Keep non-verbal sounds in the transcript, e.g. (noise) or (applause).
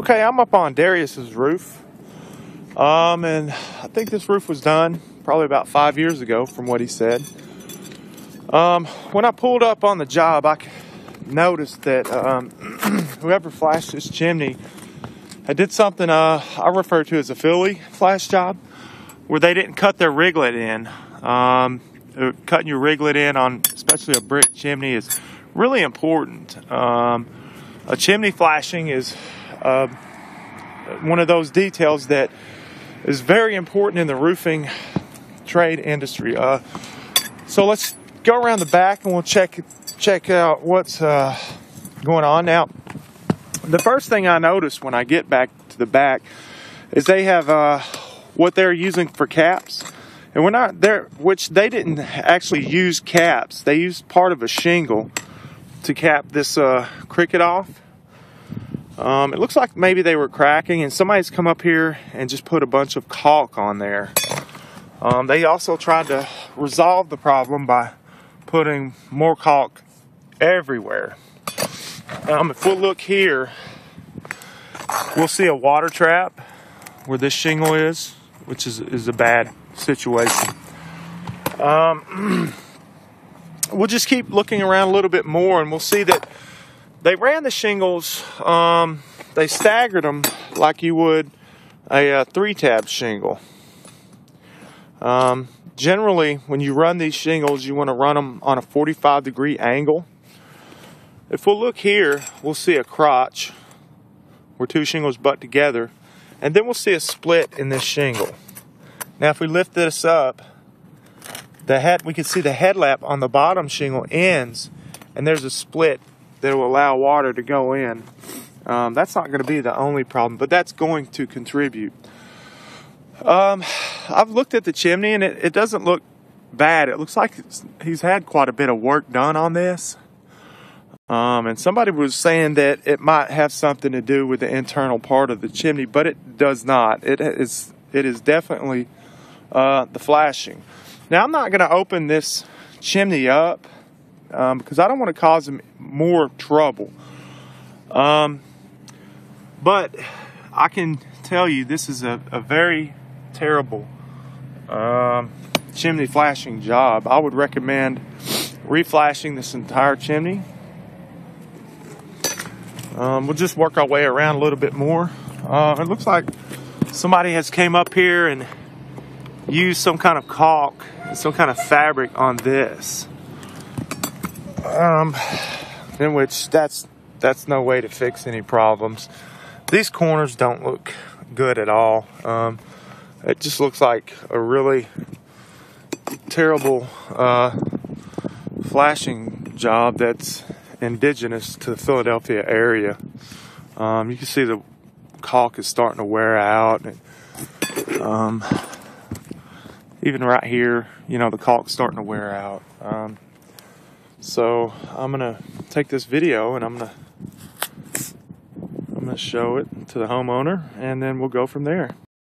Okay, I'm up on Darius's roof. Um, and I think this roof was done probably about five years ago from what he said. Um, when I pulled up on the job, I noticed that um, (clears throat) whoever flashed this chimney I did something uh, I refer to as a Philly flash job, where they didn't cut their reglet in. Um, uh, cutting your reglet in on especially a brick chimney is really important. Um, a chimney flashing is uh, one of those details that is very important in the roofing trade industry. Uh, so let's go around the back and we'll check check out what's uh, going on now the first thing I noticed when I get back to the back is they have uh, what they're using for caps. And we're not there, which they didn't actually use caps. They used part of a shingle to cap this uh, cricket off. Um, it looks like maybe they were cracking, and somebody's come up here and just put a bunch of caulk on there. Um, they also tried to resolve the problem by putting more caulk everywhere. Um, if we'll look here, we'll see a water trap where this shingle is, which is, is a bad situation. Um, (clears throat) we'll just keep looking around a little bit more and we'll see that they ran the shingles, um, they staggered them like you would a, a three tab shingle. Um, generally, when you run these shingles, you want to run them on a 45 degree angle if we'll look here, we'll see a crotch where two shingles butt together, and then we'll see a split in this shingle. Now, if we lift this up, the head we can see the headlap on the bottom shingle ends, and there's a split that will allow water to go in. Um, that's not going to be the only problem, but that's going to contribute. Um, I've looked at the chimney, and it, it doesn't look bad. It looks like he's had quite a bit of work done on this. Um, and somebody was saying that it might have something to do with the internal part of the chimney, but it does not. It is it is definitely uh, the flashing. Now I'm not going to open this chimney up um, because I don't want to cause them more trouble. Um, but I can tell you this is a, a very terrible um, chimney flashing job. I would recommend reflashing this entire chimney um, we'll just work our way around a little bit more. Uh, it looks like somebody has came up here and used some kind of caulk, some kind of fabric on this. Um, in which that's that's no way to fix any problems. These corners don't look good at all. Um, it just looks like a really terrible uh, flashing job that's indigenous to the Philadelphia area. Um, you can see the caulk is starting to wear out. And, um, even right here, you know, the caulk's starting to wear out. So I'm gonna take this video and I'm gonna I'm gonna show it to the homeowner, and then we'll go from there.